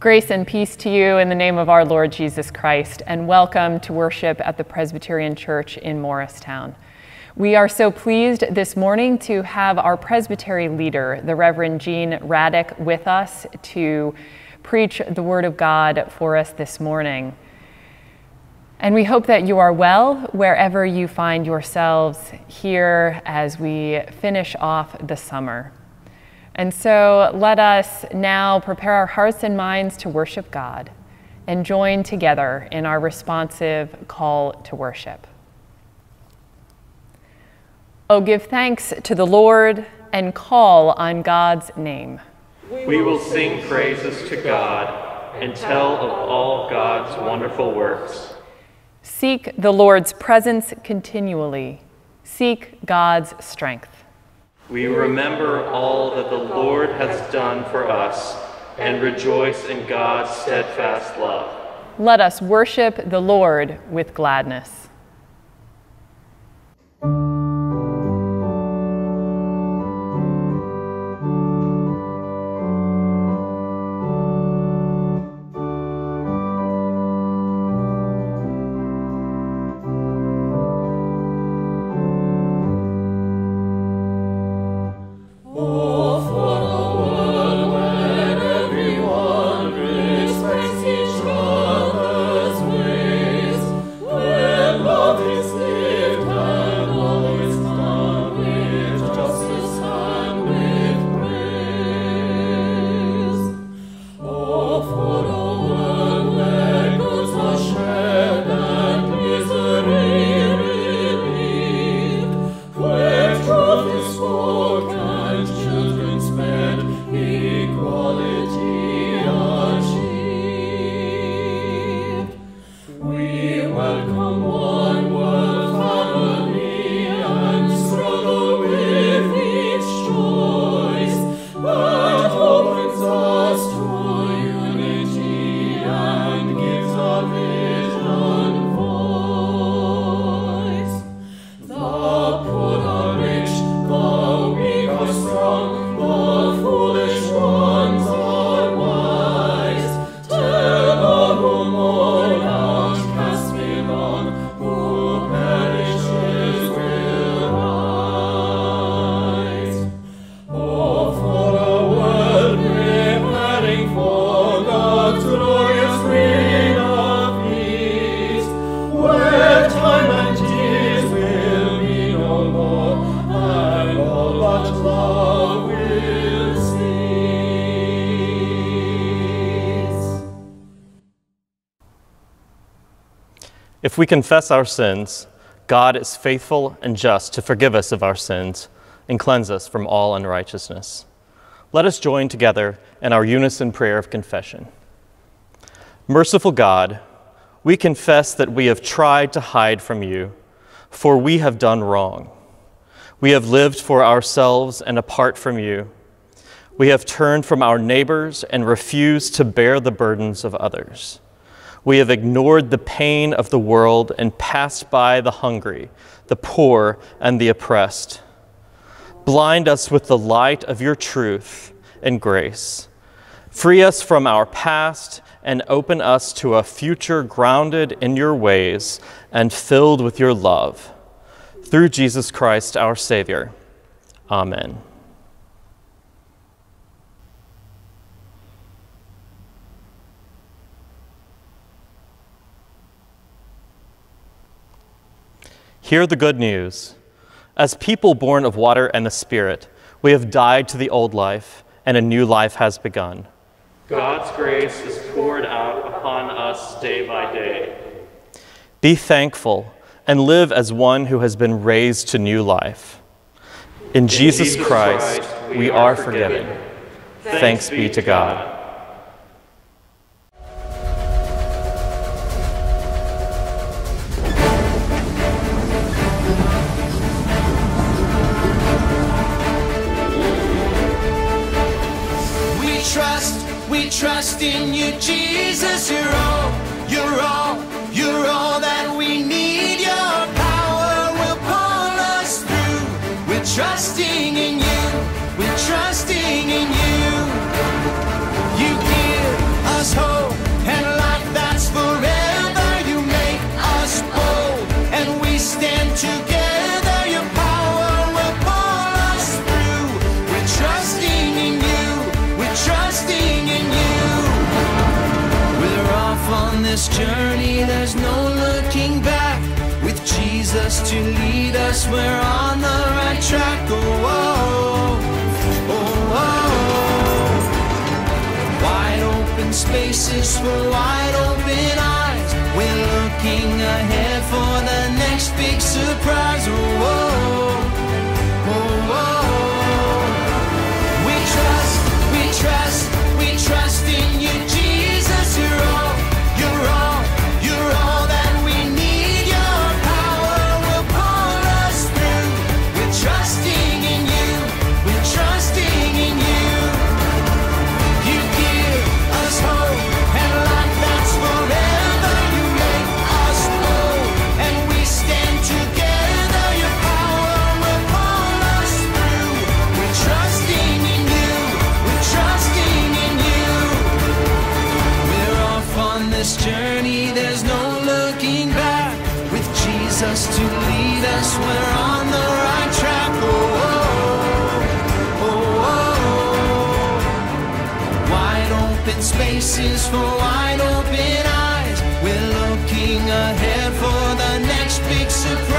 Grace and peace to you in the name of our Lord Jesus Christ, and welcome to worship at the Presbyterian Church in Morristown. We are so pleased this morning to have our presbytery leader, the Reverend Jeanne Radak, with us to preach the Word of God for us this morning. And we hope that you are well wherever you find yourselves here as we finish off the summer. And so let us now prepare our hearts and minds to worship God and join together in our responsive call to worship. Oh, give thanks to the Lord and call on God's name. We will sing praises to God and tell of all God's wonderful works. Seek the Lord's presence continually. Seek God's strength. We remember all that the Lord has done for us and rejoice in God's steadfast love. Let us worship the Lord with gladness. welcome. If we confess our sins, God is faithful and just to forgive us of our sins and cleanse us from all unrighteousness. Let us join together in our unison prayer of confession. Merciful God, we confess that we have tried to hide from you, for we have done wrong. We have lived for ourselves and apart from you. We have turned from our neighbors and refused to bear the burdens of others. We have ignored the pain of the world and passed by the hungry, the poor, and the oppressed. Blind us with the light of your truth and grace. Free us from our past and open us to a future grounded in your ways and filled with your love. Through Jesus Christ, our Savior. Amen. Hear the good news. As people born of water and the Spirit, we have died to the old life, and a new life has begun. God's grace is poured out upon us day by day. Be thankful and live as one who has been raised to new life. In, In Jesus, Jesus Christ, Christ, we, we are forgiven. forgiven. Thanks, Thanks be to God. Jesus to lead us, we're on the right track. Oh, oh, oh, oh, oh. Wide open spaces for wide open eyes. We're looking ahead for the next big surprise. Oh, oh, oh. Open spaces for wide open eyes. We're looking ahead for the next big surprise.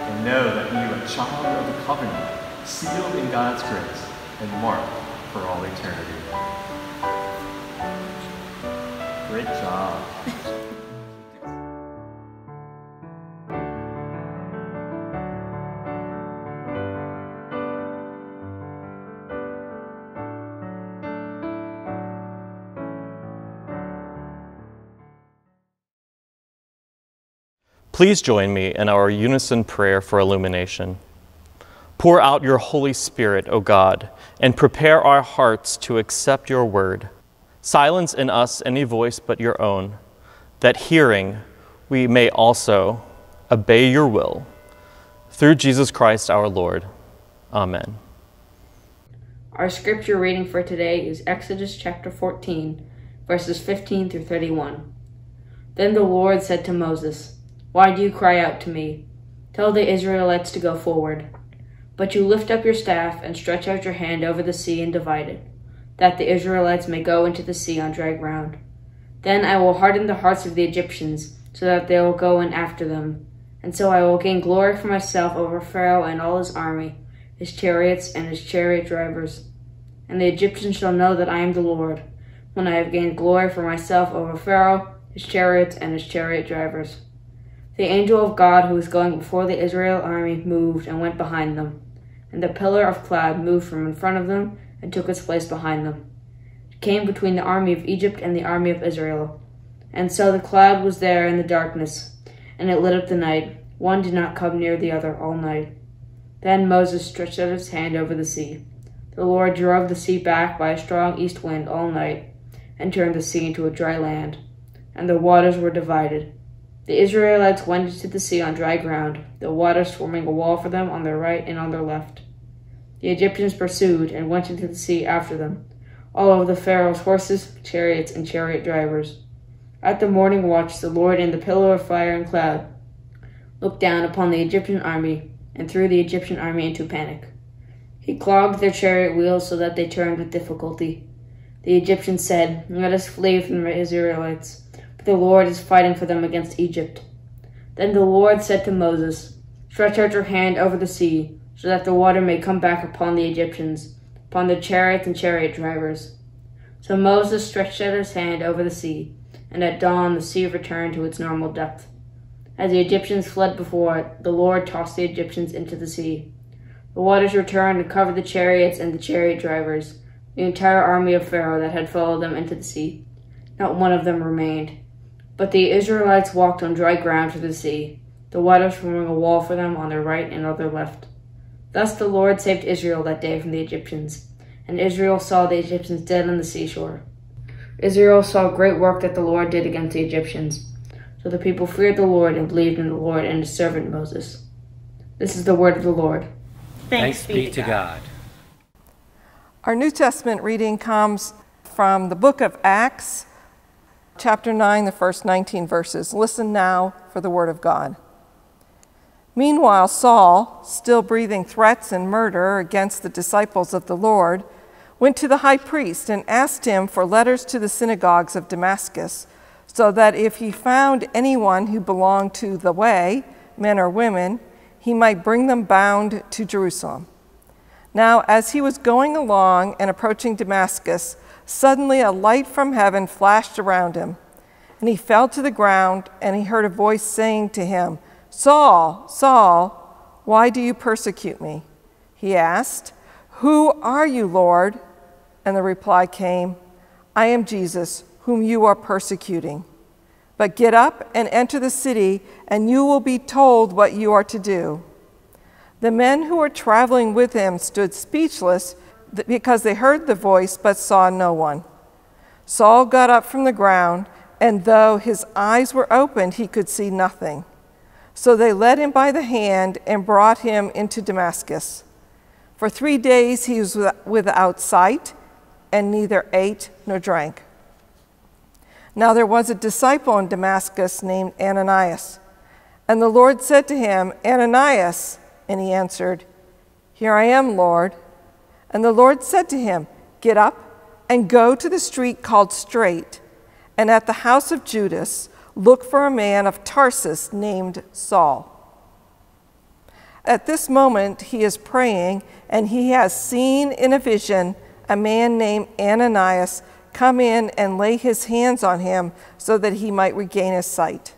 And know that you are a child of the covenant, sealed in God's grace, and marked for all eternity. Great job. Please join me in our unison prayer for illumination. Pour out your Holy Spirit, O God, and prepare our hearts to accept your word. Silence in us any voice but your own, that hearing we may also obey your will. Through Jesus Christ our Lord. Amen. Our scripture reading for today is Exodus chapter 14, verses 15 through 31. Then the Lord said to Moses, Why do you cry out to me? Tell the Israelites to go forward. But you lift up your staff and stretch out your hand over the sea and divide it, that the Israelites may go into the sea on dry ground. Then I will harden the hearts of the Egyptians, so that they will go in after them. And so I will gain glory for myself over Pharaoh and all his army, his chariots and his chariot drivers. And the Egyptians shall know that I am the Lord, when I have gained glory for myself over Pharaoh, his chariots, and his chariot drivers. The angel of God who was going before the Israel army moved and went behind them, and the pillar of cloud moved from in front of them and took its place behind them. It came between the army of Egypt and the army of Israel. And so the cloud was there in the darkness, and it lit up the night. One did not come near the other all night. Then Moses stretched out his hand over the sea. The Lord drove the sea back by a strong east wind all night, and turned the sea into a dry land, and the waters were divided. The Israelites went into the sea on dry ground, the waters forming a wall for them on their right and on their left. The Egyptians pursued and went into the sea after them, all of the Pharaoh's horses, chariots, and chariot drivers. At the morning watch, the Lord in the pillar of fire and cloud looked down upon the Egyptian army and threw the Egyptian army into panic. He clogged their chariot wheels so that they turned with difficulty. The Egyptians said, Let us flee from the Israelites, the Lord is fighting for them against Egypt. Then the Lord said to Moses, Stretch out your hand over the sea, so that the water may come back upon the Egyptians, upon the chariots and chariot drivers. So Moses stretched out his hand over the sea, and at dawn the sea returned to its normal depth. As the Egyptians fled before, it, the Lord tossed the Egyptians into the sea. The waters returned and covered the chariots and the chariot drivers, the entire army of Pharaoh that had followed them into the sea. Not one of them remained. But the Israelites walked on dry ground to the sea, the waters forming a wall for them on their right and on their left. Thus the Lord saved Israel that day from the Egyptians, and Israel saw the Egyptians dead on the seashore. Israel saw great work that the Lord did against the Egyptians. So the people feared the Lord and believed in the Lord and his servant Moses. This is the word of the Lord. Thanks, be to God. Our New Testament reading comes from the book of Acts, chapter 9, the first 19 verses. Listen now for the word of God. Meanwhile, Saul, still breathing threats and murder against the disciples of the Lord, went to the high priest and asked him for letters to the synagogues of Damascus so that if he found anyone who belonged to the way, men or women, he might bring them bound to Jerusalem. Now, as he was going along and approaching Damascus, suddenly a light from heaven flashed around him, and he fell to the ground, and he heard a voice saying to him, Saul, Saul, why do you persecute me? He asked, Who are you, Lord? And the reply came, I am Jesus whom you are persecuting. But get up and enter the city, and you will be told what you are to do. The men who were traveling with him stood speechless because they heard the voice but saw no one. Saul got up from the ground, and though his eyes were opened, he could see nothing. So they led him by the hand and brought him into Damascus. For three days he was without sight and neither ate nor drank. Now there was a disciple in Damascus named Ananias. And the Lord said to him, Ananias. And he answered, Here I am, Lord. And the Lord said to him, Get up and go to the street called Straight, and at the house of Judas, look for a man of Tarsus named Saul. At this moment, he is praying, and he has seen in a vision a man named Ananias come in and lay his hands on him so that he might regain his sight.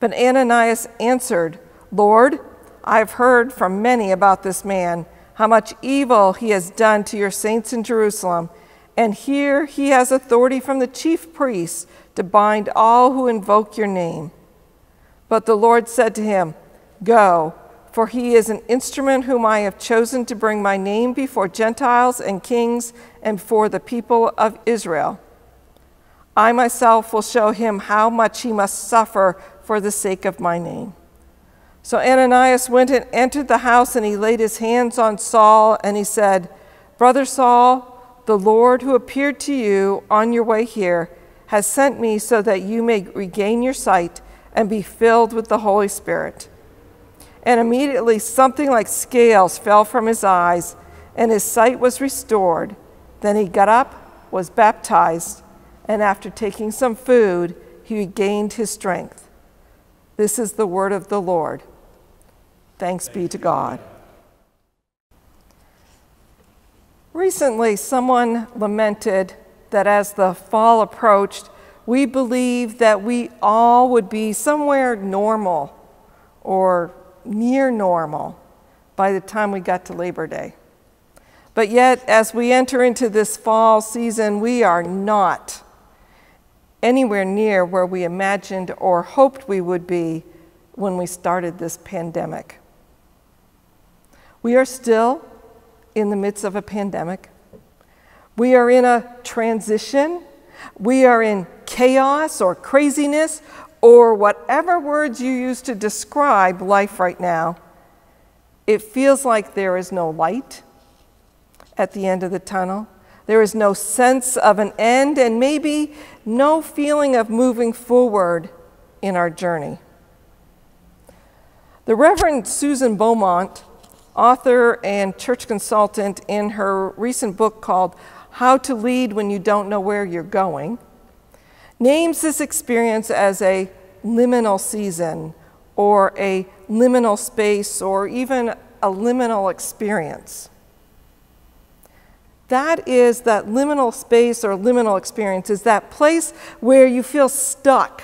But Ananias answered, Lord, I have heard from many about this man, how much evil he has done to your saints in Jerusalem. And here he has authority from the chief priests to bind all who invoke your name. But the Lord said to him, Go for he is an instrument whom I have chosen to bring my name before Gentiles and kings and before the people of Israel. I myself will show him how much he must suffer for the sake of my name. So Ananias went and entered the house, and he laid his hands on Saul, and he said, Brother Saul, the Lord who appeared to you on your way here has sent me so that you may regain your sight and be filled with the Holy Spirit. And immediately something like scales fell from his eyes, and his sight was restored. Then he got up, was baptized, and after taking some food, he regained his strength. This is the word of the Lord. Thanks be to God. Recently, someone lamented that as the fall approached, we believed that we all would be somewhere normal or near normal by the time we got to Labor Day. But yet, as we enter into this fall season, we are not anywhere near where we imagined or hoped we would be when we started this pandemic. We are still in the midst of a pandemic. We are in a transition. We are in chaos or craziness or whatever words you use to describe life right now, it feels like there is no light at the end of the tunnel. There is no sense of an end and maybe no feeling of moving forward in our journey. The Reverend Susan Beaumont, author and church consultant, in her recent book called How to Lead When You Don't Know Where You're Going, names this experience as a liminal season or a liminal space or even a liminal experience. That is that liminal space or liminal experience is that place where you feel stuck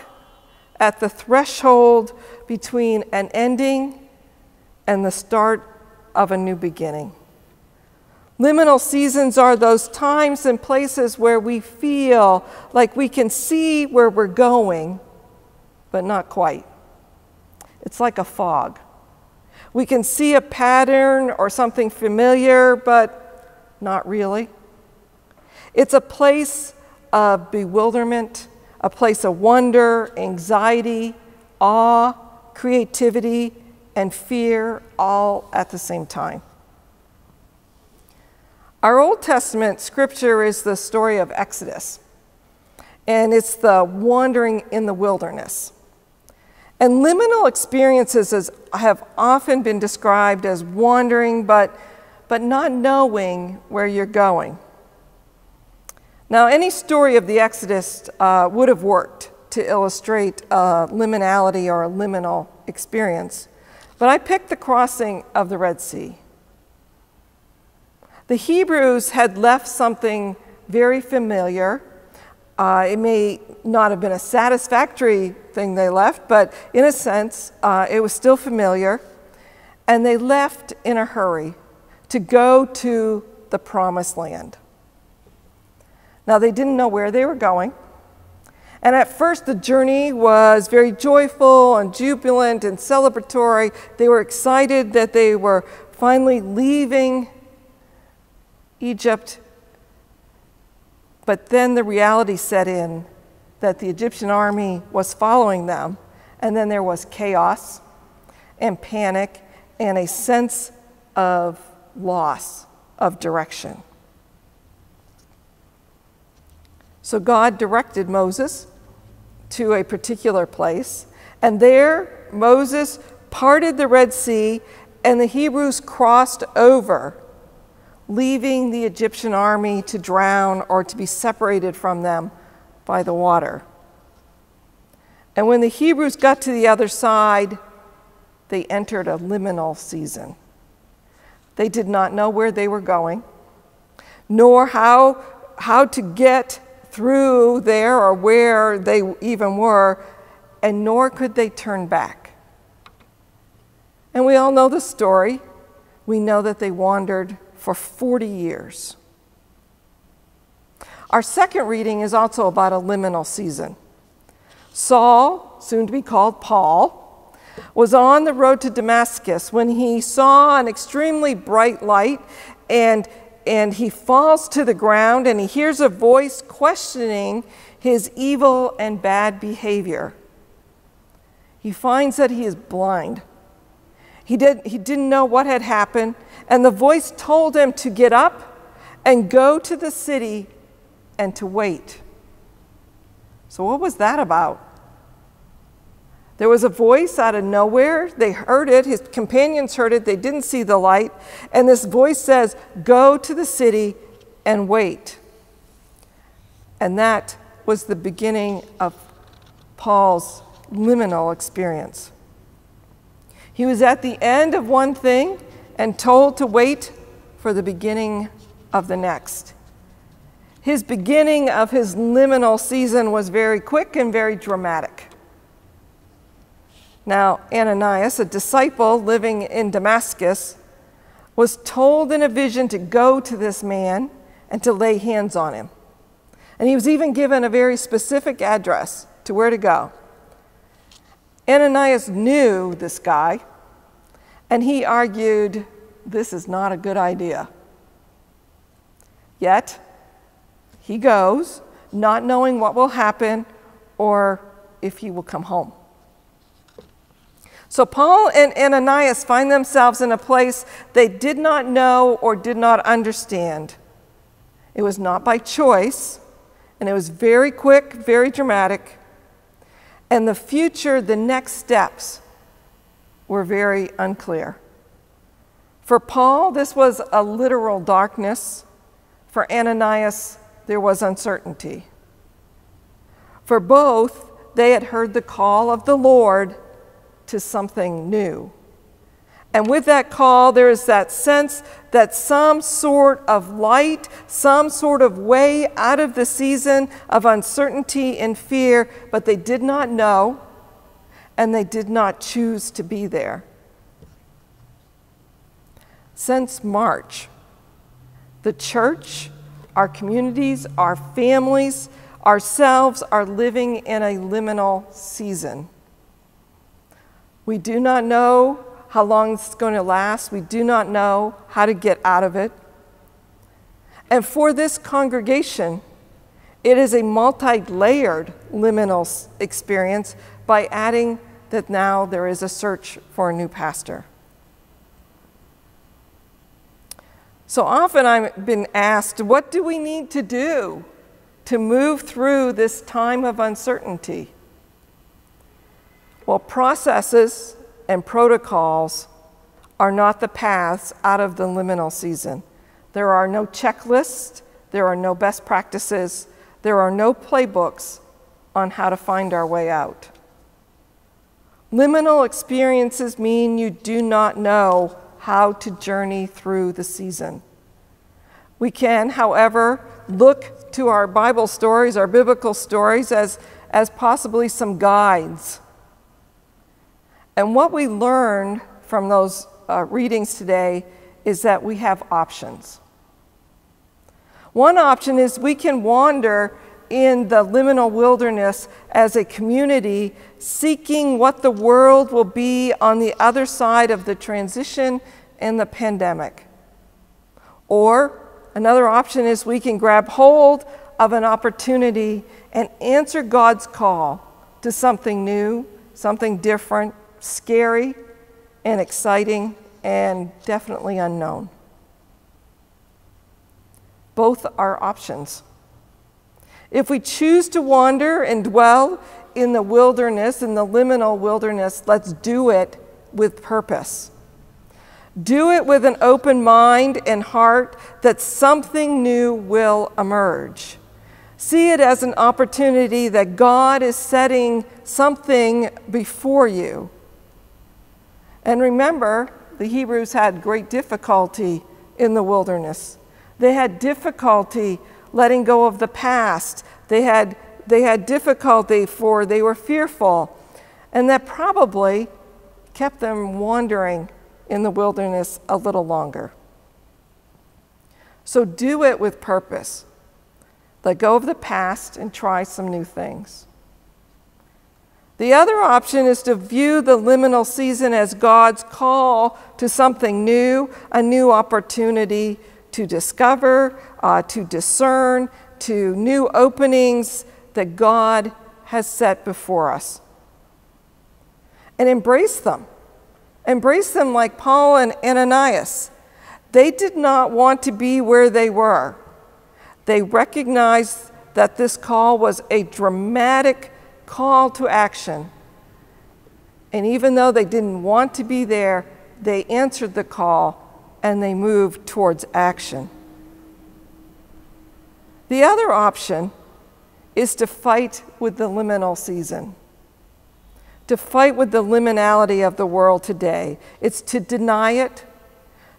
at the threshold between an ending and the start of a new beginning. Liminal seasons are those times and places where we feel like we can see where we're going, but not quite. It's like a fog. We can see a pattern or something familiar, but not really. It's a place of bewilderment, a place of wonder, anxiety, awe, creativity, and fear all at the same time. Our Old Testament scripture is the story of Exodus, and it's the wandering in the wilderness. And liminal experiences have often been described as wandering, but, but not knowing where you're going. Now, any story of the Exodus uh, would have worked to illustrate liminality or a liminal experience, but I picked the crossing of the Red Sea. The Hebrews had left something very familiar. Uh, it may not have been a satisfactory thing they left, but in a sense, uh, it was still familiar. And they left in a hurry to go to the promised land. Now, they didn't know where they were going. And at first, the journey was very joyful and jubilant and celebratory. They were excited that they were finally leaving Egypt. But then the reality set in that the Egyptian army was following them, and then there was chaos and panic and a sense of loss of direction. So God directed Moses to a particular place, and there Moses parted the Red Sea, and the Hebrews crossed over leaving the Egyptian army to drown or to be separated from them by the water. And when the Hebrews got to the other side, they entered a liminal season. They did not know where they were going, nor how, how to get through there or where they even were, and nor could they turn back. And we all know the story. We know that they wandered for 40 years. Our second reading is also about a liminal season. Saul, soon to be called Paul, was on the road to Damascus when he saw an extremely bright light and, and he falls to the ground and he hears a voice questioning his evil and bad behavior. He finds that he is blind. He, did, he didn't know what had happened, and the voice told him to get up and go to the city and to wait. So, what was that about? There was a voice out of nowhere. They heard it. His companions heard it. They didn't see the light. And this voice says, Go to the city and wait. And that was the beginning of Paul's liminal experience. He was at the end of one thing and told to wait for the beginning of the next. His beginning of his liminal season was very quick and very dramatic. Now, Ananias, a disciple living in Damascus, was told in a vision to go to this man and to lay hands on him. And he was even given a very specific address to where to go. Ananias knew this guy and he argued, This is not a good idea. Yet, he goes, not knowing what will happen or if he will come home. So, Paul and Ananias find themselves in a place they did not know or did not understand. It was not by choice, and it was very quick, very dramatic. And the future, the next steps, were very unclear. For Paul, this was a literal darkness. For Ananias, there was uncertainty. For both, they had heard the call of the Lord to something new. And with that call, there is that sense that some sort of light, some sort of way out of the season of uncertainty and fear, but they did not know and they did not choose to be there. Since March, the church, our communities, our families, ourselves are living in a liminal season. We do not know how long it's going to last. We do not know how to get out of it. And for this congregation, it is a multi layered liminal experience by adding that now there is a search for a new pastor. So often I've been asked, what do we need to do to move through this time of uncertainty? Well, processes and protocols are not the paths out of the liminal season. There are no checklists, there are no best practices, there are no playbooks on how to find our way out. Liminal experiences mean you do not know how to journey through the season. We can, however, look to our Bible stories, our biblical stories, as, as possibly some guides. And what we learn from those uh, readings today is that we have options. One option is we can wander in the liminal wilderness as a community, seeking what the world will be on the other side of the transition and the pandemic. Or another option is we can grab hold of an opportunity and answer God's call to something new, something different, scary, and exciting, and definitely unknown. Both are options. If we choose to wander and dwell in the wilderness, in the liminal wilderness, let's do it with purpose. Do it with an open mind and heart that something new will emerge. See it as an opportunity that God is setting something before you. And remember, the Hebrews had great difficulty in the wilderness. They had difficulty letting go of the past. They had, they had difficulty for they were fearful. And that probably kept them wandering in the wilderness a little longer. So do it with purpose. Let go of the past and try some new things. The other option is to view the liminal season as God's call to something new, a new opportunity to discover, uh, to discern, to new openings that God has set before us. And embrace them. Embrace them like Paul and Ananias. They did not want to be where they were. They recognized that this call was a dramatic call to action. And even though they didn't want to be there, they answered the call and they moved towards action. The other option is to fight with the liminal season, to fight with the liminality of the world today. It's to deny it,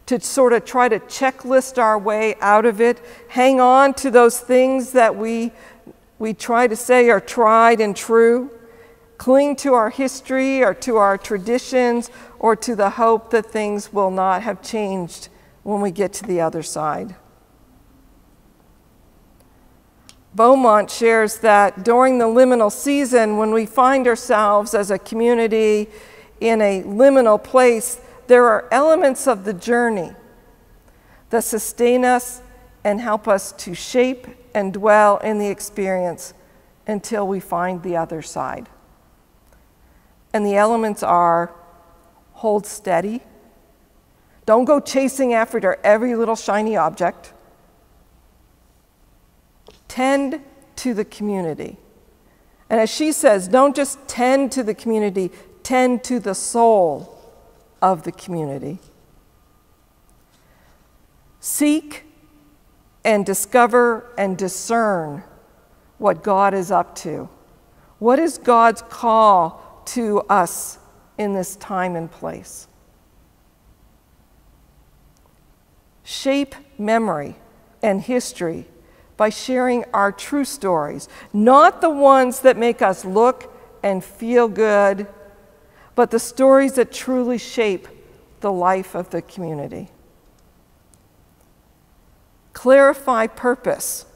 to sort of try to checklist our way out of it, hang on to those things that we, we try to say are tried and true, cling to our history or to our traditions or to the hope that things will not have changed when we get to the other side. Beaumont shares that during the liminal season, when we find ourselves as a community in a liminal place, there are elements of the journey that sustain us and help us to shape and dwell in the experience until we find the other side. And the elements are hold steady. Don't go chasing after every little shiny object. Tend to the community. And as she says, don't just tend to the community, tend to the soul of the community. Seek and discover and discern what God is up to. What is God's call to us in this time and place. Shape memory and history by sharing our true stories, not the ones that make us look and feel good but the stories that truly shape the life of the community. Clarify purpose.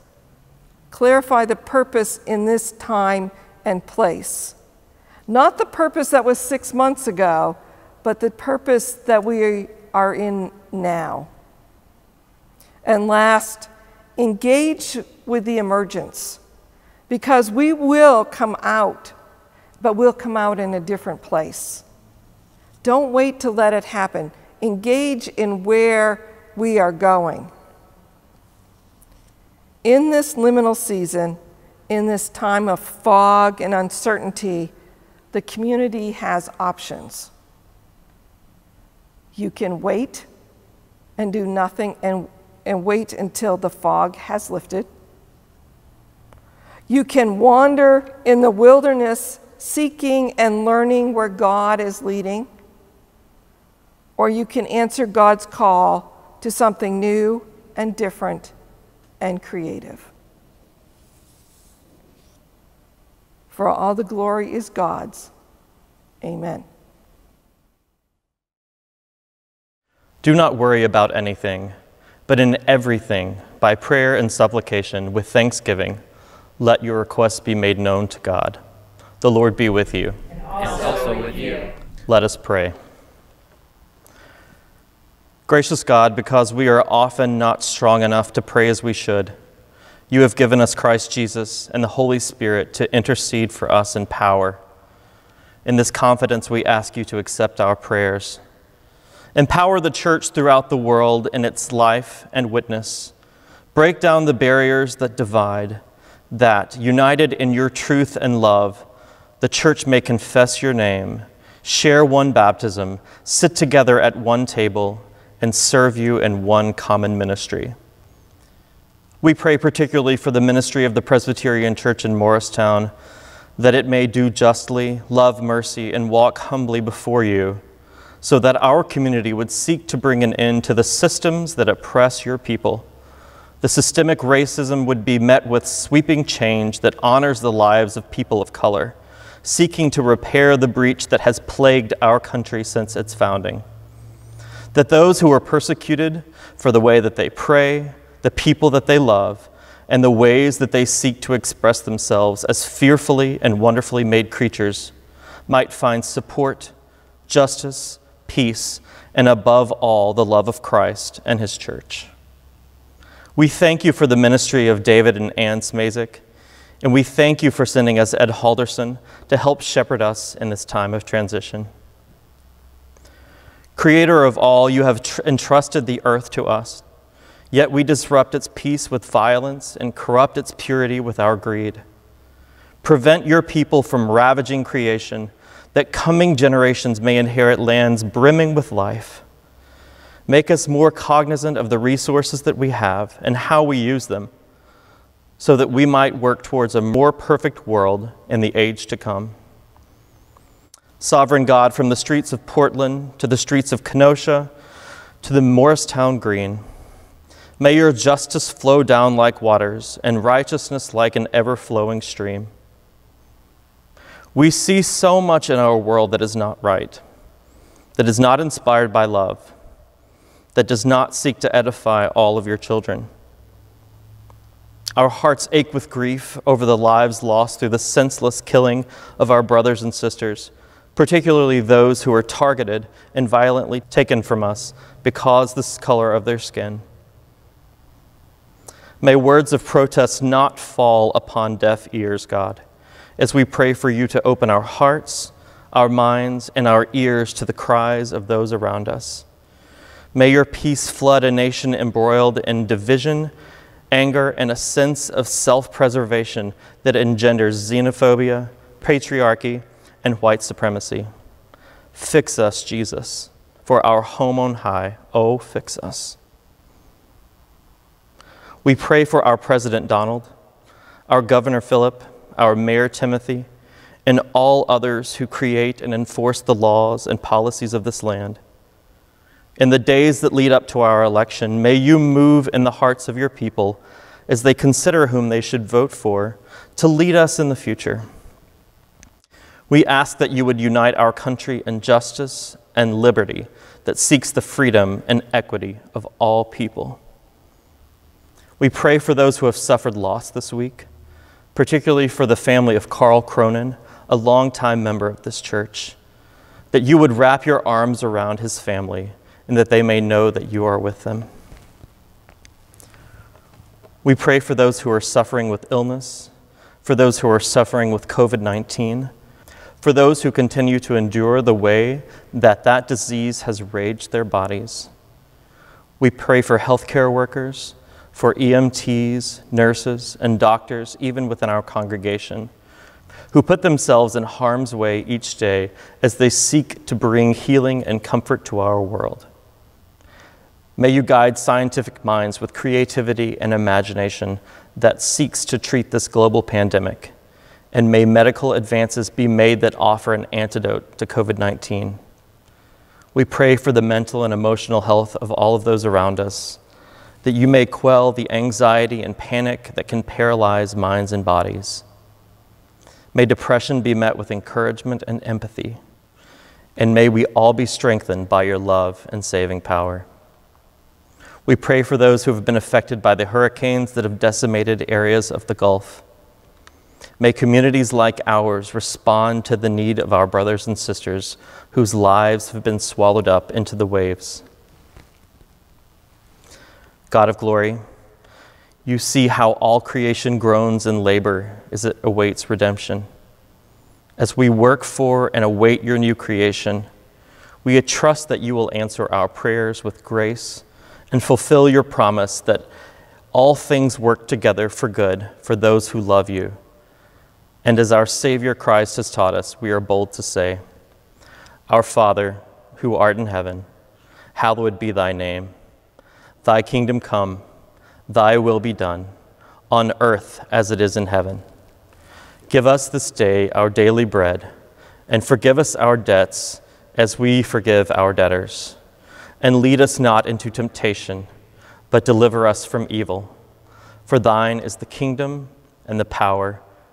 Clarify the purpose in this time and place. Not the purpose that was six months ago, but the purpose that we are in now. And last, engage with the emergence because we will come out, but we'll come out in a different place. Don't wait to let it happen. Engage in where we are going. In this liminal season, in this time of fog and uncertainty, the community has options. You can wait and do nothing and, and wait until the fog has lifted. You can wander in the wilderness seeking and learning where God is leading. Or you can answer God's call to something new and different and creative. For all the glory is God's. Amen. Do not worry about anything, but in everything, by prayer and supplication, with thanksgiving, let your requests be made known to God. The Lord be with you. And also with you. Let us pray. Gracious God, because we are often not strong enough to pray as we should, you have given us Christ Jesus and the Holy Spirit to intercede for us in power. In this confidence, we ask you to accept our prayers. Empower the church throughout the world in its life and witness. Break down the barriers that divide, that, united in your truth and love, the church may confess your name, share one baptism, sit together at one table, and serve you in one common ministry. We pray particularly for the ministry of the Presbyterian Church in Morristown, that it may do justly, love mercy, and walk humbly before you so that our community would seek to bring an end to the systems that oppress your people. The systemic racism would be met with sweeping change that honors the lives of people of color, seeking to repair the breach that has plagued our country since its founding. That those who are persecuted for the way that they pray, the people that they love, and the ways that they seek to express themselves as fearfully and wonderfully made creatures might find support, justice, peace, and above all, the love of Christ and his church. We thank you for the ministry of David and Ann Smazik, and we thank you for sending us Ed Halderson to help shepherd us in this time of transition. Creator of all, you have tr- entrusted the earth to us, yet we disrupt its peace with violence and corrupt its purity with our greed. Prevent your people from ravaging creation that coming generations may inherit lands brimming with life. Make us more cognizant of the resources that we have and how we use them, so that we might work towards a more perfect world in the age to come. Sovereign God, from the streets of Portland to the streets of Kenosha to the Morristown Green, may your justice flow down like waters and righteousness like an ever flowing stream. We see so much in our world that is not right, that is not inspired by love, that does not seek to edify all of your children. Our hearts ache with grief over the lives lost through the senseless killing of our brothers and sisters, particularly those who are targeted and violently taken from us because the color of their skin. May words of protest not fall upon deaf ears, God as we pray for you to open our hearts, our minds, and our ears to the cries of those around us. May your peace flood a nation embroiled in division, anger, and a sense of self preservation that engenders xenophobia, patriarchy, and white supremacy. Fix us, Jesus, for our home on high. Oh, fix us. We pray for our President Donald, our Governor Philip, our Mayor Timothy, and all others who create and enforce the laws and policies of this land. In the days that lead up to our election, may you move in the hearts of your people as they consider whom they should vote for to lead us in the future. We ask that you would unite our country in justice and liberty that seeks the freedom and equity of all people. We pray for those who have suffered loss this week, particularly for the family of Carl Cronin, a longtime member of this church, that you would wrap your arms around his family and that they may know that you are with them. We pray for those who are suffering with illness, for those who are suffering with COVID 19, for those who continue to endure the way that that disease has raged their bodies. We pray for healthcare workers for EMTs, nurses, and doctors, even within our congregation, who put themselves in harm's way each day as they seek to bring healing and comfort to our world. May you guide scientific minds with creativity and imagination that seeks to treat this global pandemic, and may medical advances be made that offer an antidote to COVID 19. We pray for the mental and emotional health of all of those around us that you may quell the anxiety and panic that can paralyze minds and bodies. May depression be met with encouragement and empathy, and may we all be strengthened by your love and saving power. We pray for those who have been affected by the hurricanes that have decimated areas of the Gulf. May communities like ours respond to the need of our brothers and sisters whose lives have been swallowed up into the waves. God of glory, you see how all creation groans in labor as it awaits redemption. As we work for and await your new creation, we trust that you will answer our prayers with grace and fulfill your promise that all things work together for good for those who love you. And as our Savior Christ has taught us, we are bold to say, Our Father, who art in heaven, hallowed be thy name. Thy kingdom come, thy will be done, on earth as it is in heaven. Give us this day our daily bread, and forgive us our debts as we forgive our debtors. And lead us not into temptation, but deliver us from evil. For thine is the kingdom, and the power,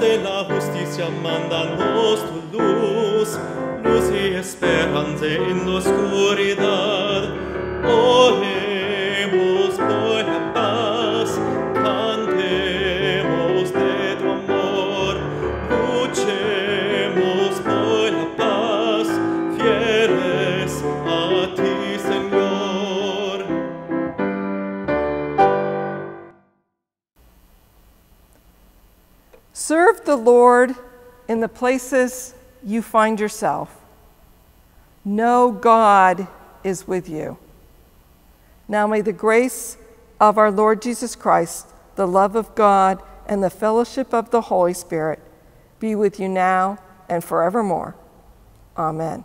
de la justicia, mándanos tu luz, luz y esperanza en la oscuridad. Places you find yourself. Know God is with you. Now may the grace of our Lord Jesus Christ, the love of God, and the fellowship of the Holy Spirit be with you now and forevermore. Amen.